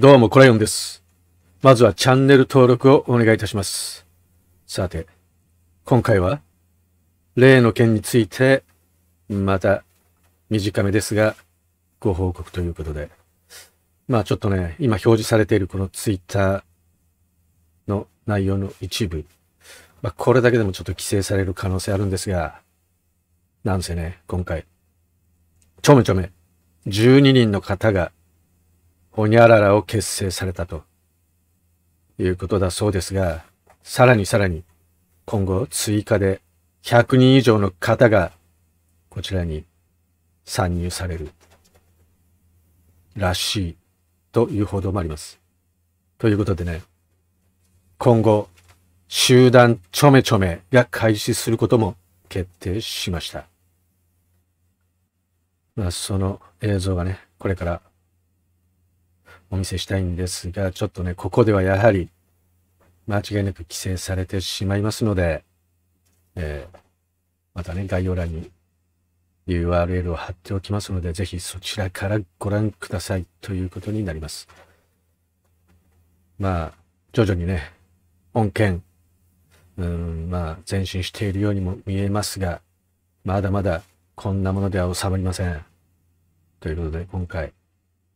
どうも、コラヨンです。まずはチャンネル登録をお願いいたします。さて、今回は、例の件について、また短めですが、ご報告ということで、まあちょっとね、今表示されているこのツイッターの内容の一部、まあこれだけでもちょっと規制される可能性あるんですが、なんせね、今回、ちょめちょめ、12人の方が、ほにゃららを結成されたということだそうですが、さらにさらに今後追加で100人以上の方がこちらに参入されるらしいという報道もあります。ということでね、今後集団ちょめちょめが開始することも決定しました。まあその映像がね、これからお見せしたいんですが、ちょっとね、ここではやはり間違いなく規制されてしまいますので、えーまたね、概要欄に URL を貼っておきますので、ぜひそちらからご覧くださいということになります。まあ、徐々にね、恩恵、うん、まあ、前進しているようにも見えますが、まだまだこんなものでは収まりません。ということで、今回、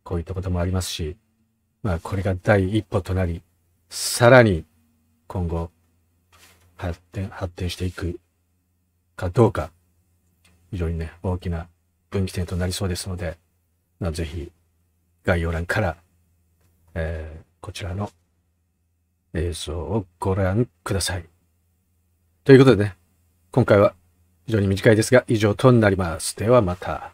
こういったこともありますし、まあ、これが第一歩となり、さらに今後、発展、発展していくかどうか、非常にね、大きな分岐点となりそうですので、まあ、ぜひ、概要欄から、えーこちらの映像をご覧ください。ということでね、今回は非常に短いですが、以上となります。ではまた。